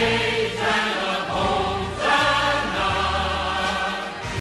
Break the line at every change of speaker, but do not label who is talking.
praise.